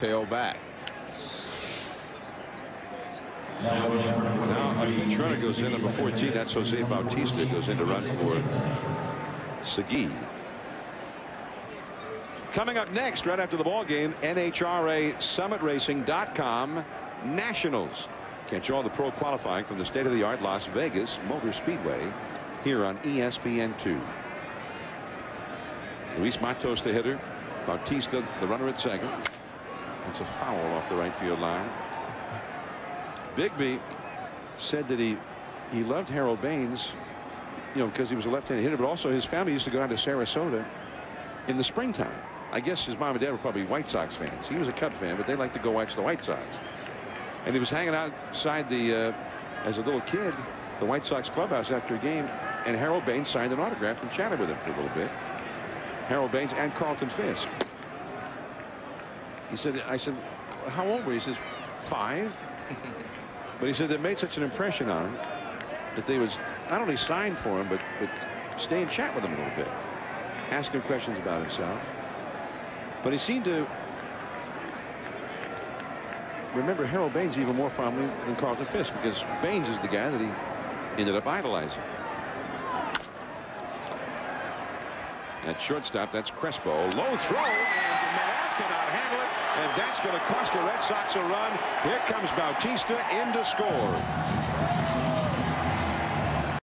Tail back. Now Petrona goes in number 14. That's Jose Bautista goes in to run for Segui. Coming up next, right after the ball game, NHRA SummitRacing.com Nationals. Catch all the pro qualifying from the state-of-the-art Las Vegas Motor Speedway here on ESPN2. Luis Matos, the hitter. Bautista, the runner at second. It's a foul off the right field line. Bigbie said that he he loved Harold Baines, you know, because he was a left-handed hitter, but also his family used to go down to Sarasota in the springtime. I guess his mom and dad were probably White Sox fans. He was a Cub fan, but they liked to go watch the White Sox. And he was hanging outside the, uh, as a little kid, the White Sox clubhouse after a game, and Harold Baines signed an autograph and chatted with him for a little bit. Harold Baines and Carlton Fisk. He said, I said, how old were you? He says, five. but he said they made such an impression on him that they was not only sign for him, but, but stay and chat with him a little bit. Ask him questions about himself. But he seemed to remember Harold Baines even more fondly than Carlton Fisk because Baines is the guy that he ended up idolizing. At shortstop, that's Crespo. Low throw, and that's going to cost the Red Sox a run. Here comes Bautista in to score.